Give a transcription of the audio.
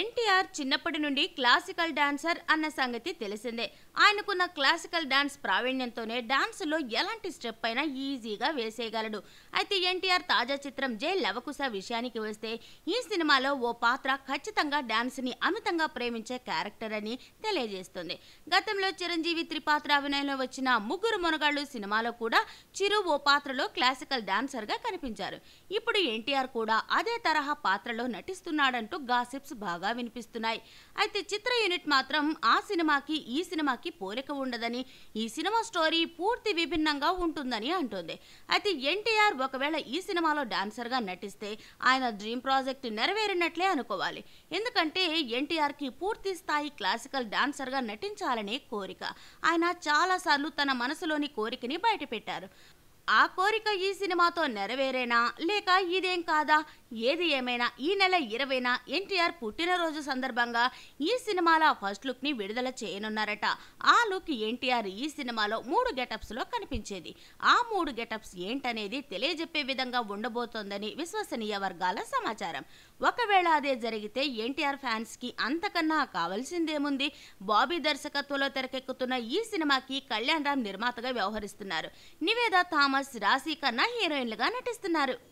ఎన్టీఆర్ చిన్నప్పటి నుండి classical dancer అన్న సంగతి తెలిసిందే. ఆయనకున్న క్లాసికల్ డాన్స్ ప్రావీణ్యంతోనే డాన్స్లో ఎలాంటి స్టెప్ అయినా ఈజీగా వేసేయగలడు. అయితే ఎన్టీఆర్ తాజా చిత్రం జై లవకుశ విషయానికి వస్తే ఈ సినిమాలో ఓ పాత్ర ఖచ్చితంగా డాన్స్ని అమితంగా ప్రేమించే క్యారెక్టర్ అని తెలియజేస్తుంది. గతంలో చిరంజీవి త్రిపాత్ర అభినయంలో వచ్చిన ముగ్గురు మునగాళ్ళు సినిమాలో కూడా చిరు ఓ పాత్రలో క్లాసికల్ డాన్సర్గా కనిపించారు. ఇప్పుడు ఎన్టీఆర్ కూడా అదే తరహా పాత్రలో నటిస్తున్నాడంటూ గాసిప్స్ బాగా వినిపిస్తున్నాయి. అయితే చిత్ర యూనిట్ మాత్రం ఆ సినిమాకి ఈ సినిమాకి పోలిక ఉండదని ఈ సినిమా స్టోరీ పూర్తి విభిన్నంగా ఉంటుందని అంటుంది. అయితే ఎన్టీఆర్ ఒకవేళ ఈ సినిమాలో డాన్సర్గా నటిస్తే ఆయన డ్రీమ్ ప్రాజెక్ట్ నెరవేరినట్లే అనుకోవాలి. ఎందుకంటే ఎన్టీఆర్కి పూర్తి స్థాయి క్లాసికల్ డాన్సర్గా నటించాలనే కోరిక. ఆయన చాలాసార్లు తన మనసులోని కోరికని బయటపెట్టారు. ఆ కోరిక ఈ సినిమాతో నెరవేరేనా? లేక ఇదేం కాదా? ఏది ఏమైనా ఈ నెల ఇరవైన ఎన్టీఆర్ పుట్టినరోజు సందర్భంగా ఈ సినిమాల ఫస్ట్ లుక్ని విడుదల చేయనున్నారట. ఆ లుక్ ఎన్టీఆర్ ఈ సినిమాలో మూడు గెటప్స్లో కనిపించేది. ఆ మూడు గెటప్స్ ఏంటనేది తెలియజెప్పే విధంగా ఉండబోతోందని విశ్వసనీయ వర్గాల సమాచారం. ఒకవేళ అదే జరిగితే ఎన్టీఆర్ ఫ్యాన్స్కి అంతకన్నా కావాల్సిందేముంది? బాబీ దర్శకత్వంలో తెరకెక్కుతున్న ఈ సినిమాకి కళ్యాణ్ రామ్ నిర్మాతగా వ్యవహరిస్తున్నారు. నివేద థామస్ రాశి కన్నా హీరోయిన్లుగా నటిస్తున్నారు.